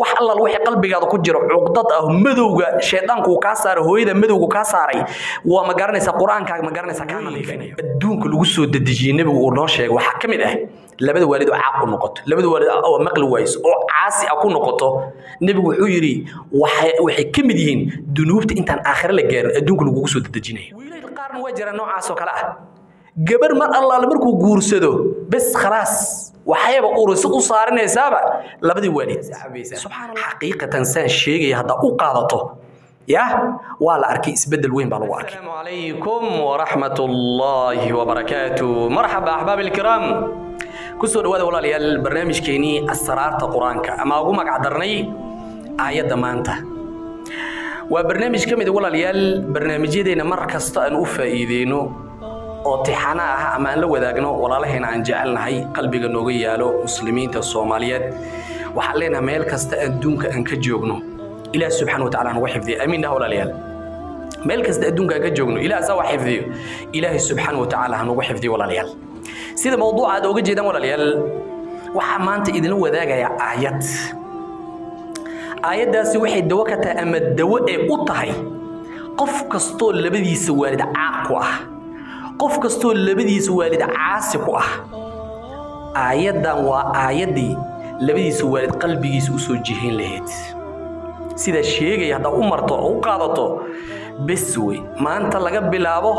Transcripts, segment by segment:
wax allal wixii qalbigaada ku jiro cuqdad ah madowga shaydaanku kaa saaray hooyada madowga kaa saaray waa ma garanaysaa qur'aankaaga ma garanaysaa kaa nadiifinayo adduunka lagu soo dedejiyey nebigu uu noo sheegay waxaa ka mid ah labada waalid oo caaq ku noqoto labada waalid oo maqli wayso oo caasi ah ku noqoto nebigu wuxuu yidhi waxay ka mid yihiin dunuubta intaan aakhire la gaarin adduunka lagugu soo dedejinayo wiilal qaarna waa jira noocaas oo kale ah. Gabar mar allaale markuu guursado bes khalaas waxayba urisi u saarinaysaaba labadii waalid xaqiiqatan saan sheegaya haddaa u qaadato. Ya waa la arkay isbeddel weyn baa lagu arkay. Asalaamu calaykum waraxmat ullaahi wabarakaatu marxaba axbaabi ilkiraam ku soo dhawaada walaalayaal barnaamijkeenii asraarta qur'aanka. Ama ugu magac darnay aayadda maanta. Waa barnaamij ka mid a walaalayaal barnaamijyadeena mar kasta aan u faa'iideyno oo tixana ah ama aan la wadaagno walaalaheena aan jecelnahay qalbiga nooga yaalo muslimiinta soomaaliyeed. Waxaan leenahay meel kasta adduunka aan ka joogno ilaah subxaana wataala aan uga xifdiyo. Amiin ah walaalayaal. Meel kasta adduunka aan ka joogno ilaah wax xifdiyo? Ilaahay subxaana watacaala ha noogu xifdiyo walaalayaal. Sida mawduuca aad oga jeedaan walaalayaal waxaa maanta idinla wadaagayaa aayad. Aayaddaasi waxay dawo ka tahay ama dawo ee u tahay qof kastoo labadiisa waalid caaq ku ah qof kastoo labadiisa waalid caasi ku ah. Aayaddan waa aayaddii labadiisa waalid qalbigiisa u soo jihayn lahayd. Sidaa sheegaya haddaa u marto oo u qaadato bes wey maanta laga bilaabo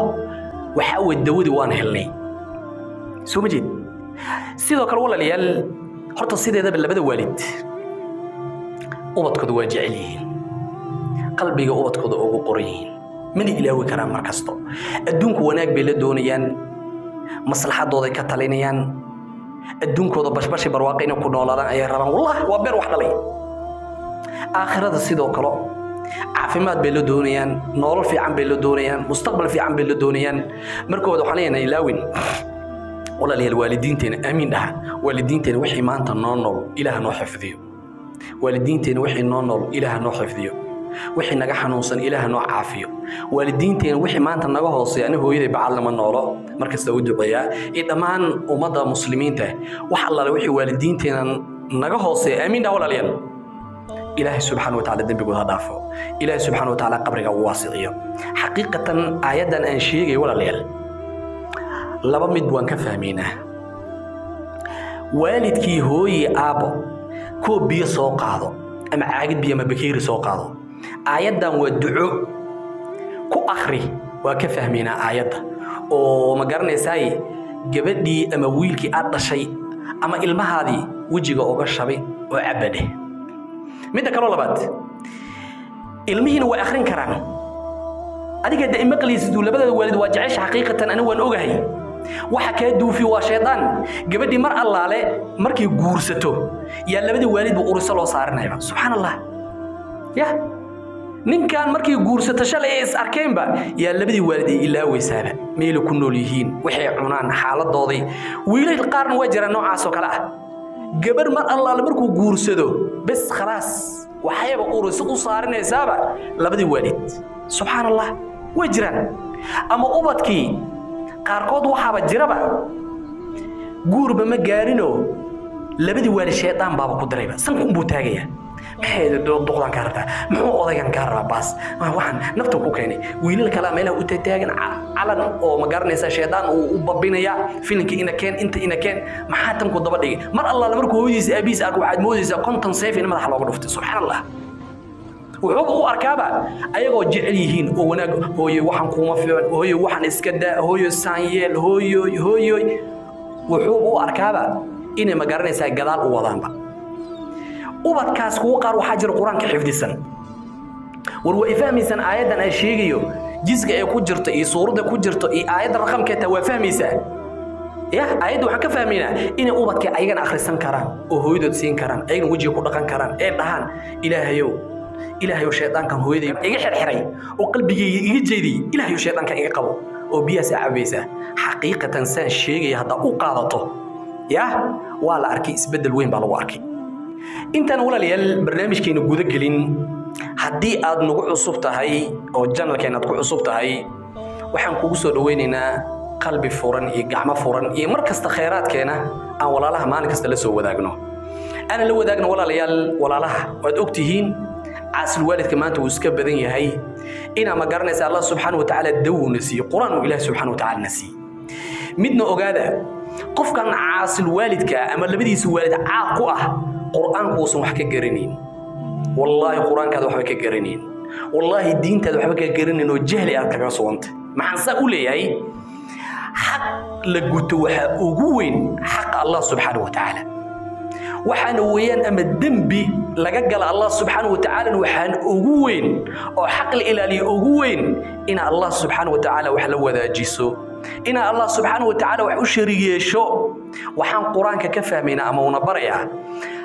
waxaa wey dawadii waan helnay. Soo ma jeed? Sidoo kale walaalayaal horta sideedaba labada waalid ubadkooda waa jecel yihiin. Qalbiga ubadkooda ugu qoran yihiin mana ilaawi karaan mar kasto adduunku wanaag bay la doonayaan. Maslaxadooday ka talinayaan. Adduunkooda bashbashi barwaaqa inay ku noolaadaan ayay rabaan. Wallahi waa beer wax dhalay. Aakhirada sidoo kale caafimaad bay la doonayaan. Nolol fiican bay la doonayaan. Mustaqbal fiican bay la doonayaan. Markooda waxaan leenahay ilaawin walaalayaal waalidiinteena aamiin dhaha. Waalidiinteena wixii maanta noo nool ilaah noo xifdiyo. Waalidiinteena wixii noo nool ilaah noo xifdiyo wixii naga xanuunsan ilaah noo caafiyo. Waalidiinteena wixii maanta naga hooseeya ani hooyaday bacad lama noolo. Markasta u duceeyaa iyo dhammaan ummadda muslimiinta wax allaale wixii waalidiinteena naga hooseeya aamiin dhaha walaalayaal ilaahay subxaana watacaala dembigooda ha dhaafo. Ilaahay subxaana watacaala qabriga u waasiciyo xaqiiqatan aayaddan aan sheegay walaalayaal laba mid waan ka fahmaynaa. Waalidkii hooye aabbo koo biyo soo qaado ama caagid biyo ama bakeeri soo qaado aayaddan waa duco. Ku akhri waa ka fahmaynaa aayadda. Oo ma garanaysaay gabadhii ama wiilkii aad dhashay ama ilmahaadii wejiga uga shabay oo cabadheh midda kaloo labaad ilmihiina way akhrin karaan. Adiga da imaqlaysiduu labadada waalid waa jecesha xaqiiqatan anigu waan ogahay. Waxa kaa duufi waa shaydaan gabadhii mar allaale markay guursato yaa labadii waalidba urisa loo saarinayba subxaan allah ya ninkan markay guursato shalay ay is arkeenba yaa labadii waalid ay ilaaweysaaba meelay ku nool yihiin waxay cunaan xaaladooday wiilal qaarna waa jiraan noocaas oo kale ah. Gabar mar allaale markuu guursado bes khalaas waxayba urisa u saarinaysaaba labadii waalid. Subxaan allah way jiraan. Ama ubadkii qaarkood waxaaba jiraba. Guurba ma gaarinoo labadii waalid shaydaan baaba ku dirayba sankunbuu taagaya baas. Waxaan naftan ku keenay. Wiilal kalea meelaha calan oo ma garanaysa babinaya. Filinka ina keen inta ina keen. Maxaa tan ku daba dhigay? Mar allaala markuu hooyadiisa aabihiisa arko waxaad moodaysaa u arkaaba ayagoo jecel yihiin oo wanaag hooyo waxaan kuuma fiican hooyo waxaan iska u arkaaba inay ma garanaysaa gadaal u wadaanba ubadkaas kuwa qaar waxaa jira qur'aanka xifdisan. War waa ifahmaysan aayaddan aan sheegayo jisga ay ku jirto iyo suuradda ku jirto iyo aayadda raqamkeeta waa fahmaysaa. Ya aayadda waxaan ka fahmaynaa inay ubadka ayagana akhrisan karaan oo hooyadood siin karaan ayagana wejiga ku dhaqan karaan ee dhahaan ilaahayow ilaahayow shaydaankan hooyaday iga xirxiray oo qalbigayga iga jeediyey ilaahayow shaydaankan iga qabo oo biyahaas cabaysaa xaqiiqatan saan sheegaya haddaa u qaadato. Ya waa la arkay isbeddel weyn baa lagu arkay intaan walaalayaal barnaamijkeena guda gelin haddii aad nagu cusub tahay oo janalkeen aad ku cusub tahay waxaan kugu soo dhoweynaynaa qalbi furan iyo gacmo furan iyo mar kasta khayraadkeena aan walaalaha maalin kasta la soo wadaagno. Ana la wadaagna walaalayaal walaalaha waad ogtihiin caasil waalidka maanta wuu iska badan yahay. Inaa ma garanaysa allah subxaana wa tacaala dawna siiye qur'aan uu ilahi subxana wa tacaala na siiye midna ogaada qofkan caasil waalidka ama labadiisa waalid caaq ku ah qur'aanku uusan wax ka garanayn. Wallaahi qur'aankaada waxba ka garanayn. Wallaahi diintaada waxba ka garanayn oo jahli aad kaga sugantay maxaan saa u leeyahay? Xaq la guto waxaa ugu weyn xaqa allah subxaana wa tacaala waxaana weeyaan ama dembi laga gala allah subxaana wa tacaala waxaan ugu weyn oo xaq la ilaaliyo ugu weyn ina allah subxaana wa tacaala wax la wadaajiso. Ina allah subxaana wa tacaala wax u sharig yeesho waxaan qur'aanka ka fahmaynaa ama una barayaa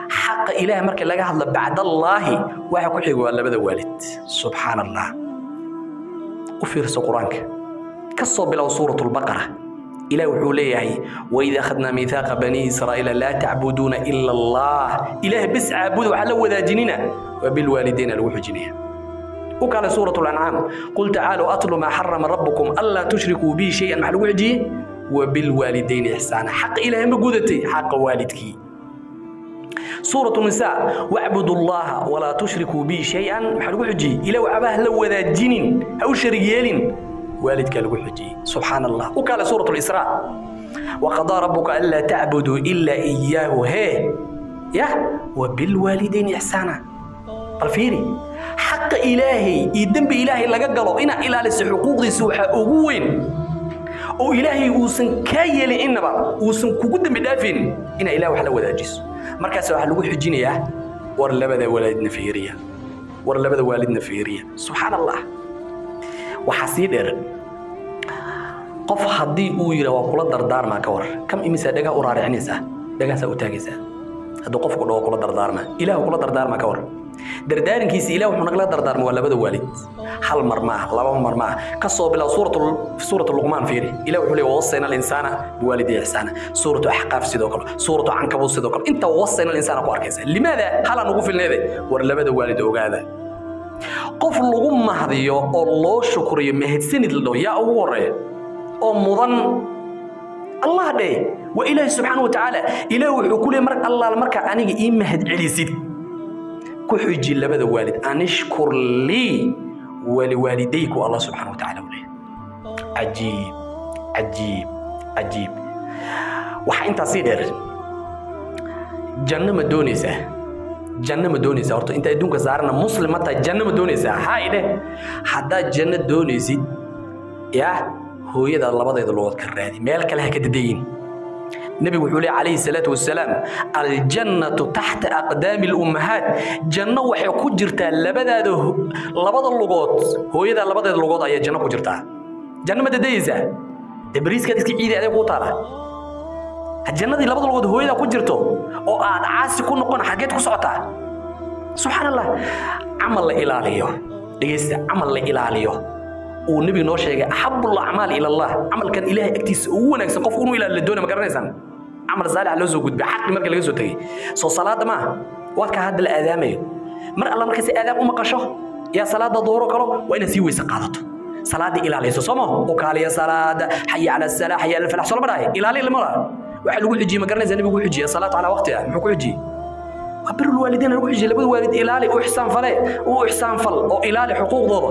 xaqa ilaah marka laga hadlo bacdallaahi waxa ku xiga waa labada waalid. Subxaan allah u fiirso qur'aanka. Ka soo bilow suurat lbaqara ilah wuxuu leeyahay waid akhadnaa miihaaqa banii israa'iila laa tacbuduuna ila allah ilaah bes caabuda waxaa la wadaajinina. Waa bilwaalideyna lagu xujinaya. U kale suurat lancaam qul tacaaluu atlu maa xarama rabbukum anlaa tushrikuu bii shay-an. Maxa lagu xujiyey. Wa bilwaalideyni ixsaana xaqa ilaah ma gudatay. Xaqa waalidkii. سورة النساء. واعبدوا الله ولا تشركوا به شيئا. محلو حجي. إلا وعباه لو جنين. أو شريال والدك قال حجي. سبحان الله وقال سورة الإسراء. وقضى ربك ألا تعبدوا إلا إياه. هي. يا. وبالوالدين إحسانا. بالفيري حق إلهي. الذنب بإلهي اللي قلو إنا إلى حقوق حقوقي سوحة أغوين oo ilaahay uusan ka yeelin innaba uusan kugu dembi dhaafin ina ilaah markaas waxa lagu xujinayaa war labada waalidna fiiriya. War labada waalidna fiiriya. Subxaan allah waxaa sii dheer. Qof haddii uu yidha waa kula dardaarmaa ka war. Kam imisaa dhagaa u raaricinaysaa dhagaasaa u taagaysaa hadduu qofku dhaho kula dardaarmaa ilaahu kula dardaarmaa ka war dardaarankiisa ilah wuxuu nagala dardaarma waa labada waalid. Hal mar ma ah laba mar ma ah ka soo bilow suurat luqmaan fiiri. Ilah wuxuu leeyahy wasayna alinsaana biwaalidi ixsaana. Suuratu axqaaf sidoo kale suuratu cankabuud sidoo kale. Inta wasayna alinsaana ku arkaysa. Limaada halaan ugu filneede? War labada waalid ogaada. Qof lagu mahdiyo oo loo shukriyo mahadsanid la yaa ugu horreeya oo mudan allah dheh waa ilaahi subxaana wa tacaala ilaah wuxuu ku leey mar allaal markaa aniga ii mahad celisid ku xuji labada waalid anishkur lii waliwaalidayku allah subxaana wa tacaala u leeyahy cajiib cajiib cajiib waxaa intaas sii dheer janno ma doonaysaa janno ma doonaysaa horta inta adduunka saarana muslim ma tahay janno ma doonaysaa haa idhe haddaad janno doonaysid yaa hooyada labadeeda logood ka raadi meel kale ha ka dadayin nebigu wuxuu leeyahy calayhi salaatu wasalaam aljannatu taxta aqdaami lummahaat janno waxay ku jirtaa labadaada labada lugood hooyada labadeeda lugood ayaa janno ku jirtaa. Janno ma dadayaysaa dee bariiskaad iska ciidi adeeg kuu taala? Jannadii labada lugood hooyada ku jirto oo aad caasi ku noqon xageed ku socotaa subxaan allah camal la ilaaliyo. Dhegeysta camal la ilaaliyo. Uu nebigu noo sheegay axabu lacmaal ila allah. Camalkan ilaahay agtiisa ugu wanaagsan qofku inuu ilaali la doonay ma garanaysaan camal saalix loo soo gudbay xaqi marka laga soo tegey soo salaada maaha waadka hadda la aadaamayo. Mar alla markay aadaam u maqasho yaa salaada duhuro kalo waa inaad sii weyse qaadato. Salaada ilaalayso sooma u kaaliya salaada xaya cala salaa xaya cala falax soo lama dhahay. Ilaali lama laha. Waxa lagu xijiyey ma garanaysaa nebigu u xijiyey. Salaatu calaa waqtiha muxuu ku xijiyey? Waa bir lwaalidiin lagu xijiyey labada waalid ilaali u fale u ixsaan fal oo ilaali xuquuqdooda.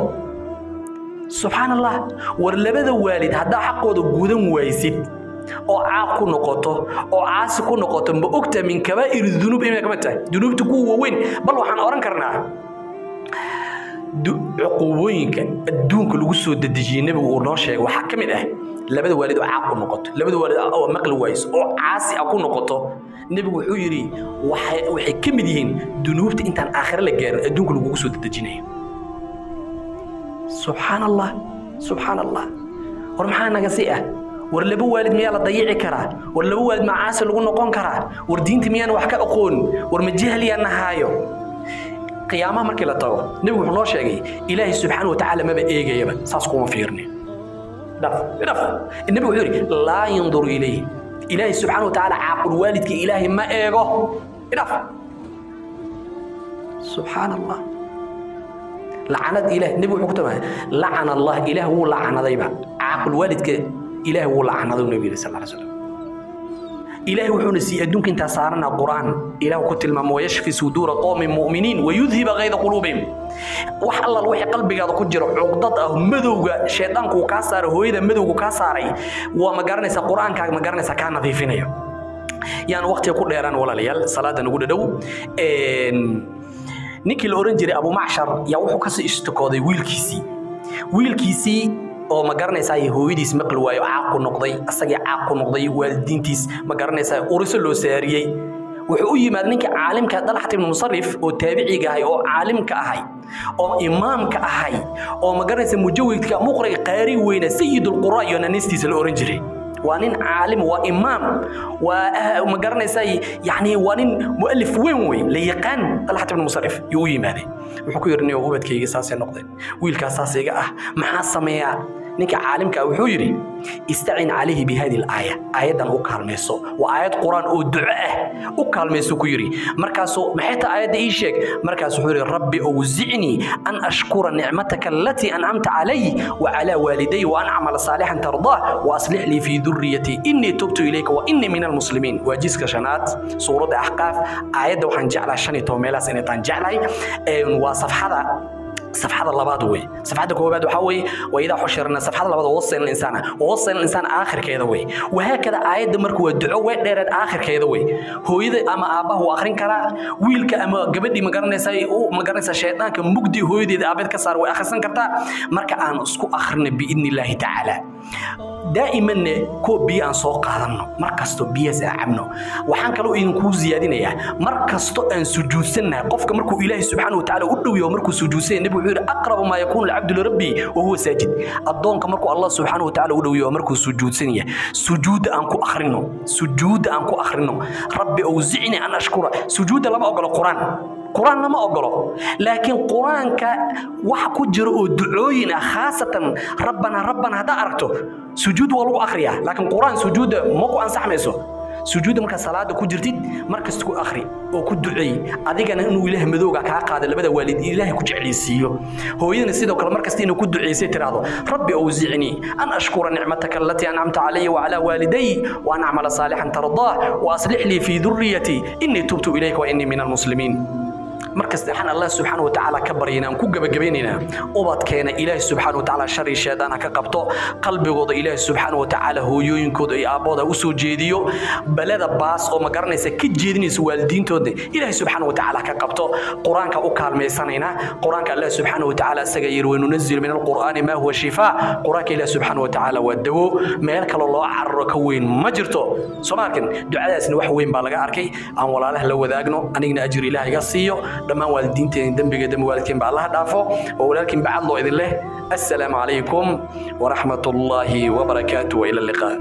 Subxaan allah war labada waalid haddaa xaqooda gudan waysid oo caaq ku noqoto oo caasi ku noqoto ma ogta min kabaa'iri dunuub inay ka mid tahay? Dunuubta kuwa waaweyn. Bal waxaan oran karnaa cuquubooyinka adduunka lagu soo dedejiyey nebigu uu noo sheegay waxaa ka mid ah labada waalid oo caaq ku noqoto labada waalid oo maqli wayso oo caasi ah ku noqoto. Nebigu wuxuu yidhi waxay ka mid yihiin dunuubta intaan aakhire la gaarin adduunka lagugu soo dedejinayo subxaan allah subxaan allah war maxaa naga si ah war laba waalid miyaa la dayici karaa? War laba waalid ma caasi lagu noqon karaa? War diinta miyaan wax ka aqoonin war ma jahliyaan nahaayo? Qiyaamaha markii la tago nebigu wuxuu noo sheegay ilaahay subxaana watacaala maba eegayaba saas kuma fiirni. Nebigu wuxuu yidhi laa yanduru ilayh ilaahay subxaana watacaala caaqul waalidka ilaahay ma eego. Idhaf subxaana allah lacanad ilaah nebigu wuxuu ku tamaaya lacana allah ilaah wuu lacanadayba caaqul waalidka ilaahay wuu lacnada u nebi yidhi sal ly slam ilaahay wuxuuna siiyey adduunka intaa saarana qur'aan. Ilahu ku tilmaamo wayashfi suduura qoomin mu'miniin wayudhiba kayda quluubihim. Wax allal wixii qalbigaada ku jiro cuqdad ah madowga shaydaanku uu kaa saaray hooyada madowgu kaa saaray waa ma garanaysaa qur'aankaaga ma garanaysaa kaa nadiifinayo. Yaan waqtiga ku dheeraan walaalayaal salaada nagu dhadhow. Ninkii la oran jiray abumacshar yaa wuxuu ka soo ishtokooday wiilkiisii. Wiilkiisii oo ma garanaysaa hooyadiis maqli waayo caaq ku noqday asagii caaq ku noqday waalidiintiis ma garanaysaa uriso loo saariyey. Wuxuu u yimaad ninkii caalimka dalxat ibnu musarif oo taabiciga ahay oo caalimka ahay oo imaamka ahay oo ma garanaysa mujawidka muqriga qaari weyna sayidulqura iyo nanistiisa la oran jiray. Waa nin caalim waa imaam waa ma garanaysaa yani waa nin mualif weyn wey la yaqaan dalxat ibnu musarif yuu u yimaaday wuxuu ku yidhi nin ubadkayga saasay noqdeen wiilkaas saas iga ah. Maxaa sameeyaa? Ninka caalimka wuxuu yidhi istacin calayhi bihadi alaaya. Aayaddan u kaalmayso. Waa aayad qur'aan oo duco ah. U kaalmayso ku yidhi markaasuu maxay ta aayadda ii sheeg? Markaas wuxuu yidhi rabbi awzicnii an ashkura nicmataka alatii ancamta calay wacalaa waaliday waan acmala saalixan tardaa waaslix lii fii duriyati inii tubtu ilayka wa inii min almuslimiin waa jiska shanaad suuradda axqaaf. Aayadda waxaan jeclahay shan iyo toban meelahaas inay taan jeclahay waa safxada. Safxada labaad wey safxadda koowaad waxaa weeye waidaa xushirna safxada labaad wawasayna linsaana wawasayna linsaan aakhirkeeda wey wahaakada aayadda marka waa duco wee dheereed aakhirkeeda wey hooyada ama aabbaha wuu akhrin karaa wiilka ama gabadhii magaranaysa ma garanaysa shaydaanka mugdii hooyadeeda aabeed ka saar way akhrisan kartaa. Marka aan isku akhrina biidni illaahi tacaala daa'imanne kuwa biyo aan soo qaadanno mar kasto biyahaas aan cabno waxaan kaloo idinkuu siyaadinayaa mar kasto aan sujuudsannahay qofka markuu ilaahay subxaana watacaala u dhowiyo markuu sujuudsanya nebigu wuxuu yidhi aqrabu maa yakuunu alcabdu lirabbi wa huwa saajid. Addoonka markuu allah subxaana watacaala u dhowiyo markuu sujuudsanaya sujuudda aan ku akhrino sujuudda aan ku akhrino rabbi owzicni an ashkura sujuudda lama ogolo qur'aan qur'aan lama ogolo laakiin qur'aanka wax ku jira oo ducooyin ah khaasatan rabbana rabbana haddaa aragto sujuud waa lagu akriyaa laakiin qur'aan sujuudda ma ku ansaxmayso. Sujuudda markaa salaada ku jirtid markasta ku akhri oo ku duceey adigana inuu ilaah madooga kaa qaado labada waalid ilaahay ku jeclaysiiyo hooyadana sidoo kale markasta inay ku duceysay tiraahdo rabbi awzicnii an ashkura nicmataka allatii ancamta calaya wacalaa waaliday wa an acmala saalixan tardaah wa aslix lii fii durriyatii innii tubtu ilayka wa innii min almuslimiin markasta waxaan allah subxaana wa tacaala ka baryaynaa aan ku gebagabaynaynaa ubadkeena ilaahi subxaana wa tacaala shari sheedaan ha ka qabto. Qalbigooda ilaahi subxaana wa tacaala hooyooyinkooda iyo aabbooda u soo jeediyo. Balada baas oo ma garanaysa ka jeedinaysa waalidiintooda ilaahi subxaana wa tacaala ka qabto. Qur'aanka u kaalmaysanaynaa qur'aanka allah subxaana wa tacaala isaga yiri wanunazilu min alqur'aani maa huwa shifaa. Qur'aanka ilaahi subxaana wa tacaala waa dawo. Meel kaloo loo cararo ka weyn ma jirto. Soo ma arkin? Ducadaasna wax weyn baa laga arkay. Aan walaalaha la wadaagno. Anigna ajir ilaah iga siiyo dhammaan waalidiinteen dembiga dembi waalidkeen baa allaha dhaafo. Oo walaalkiin bacad loo idin leh. Assalaamu calaykum waraxmat ullaahi wabarakaatu waila liqaa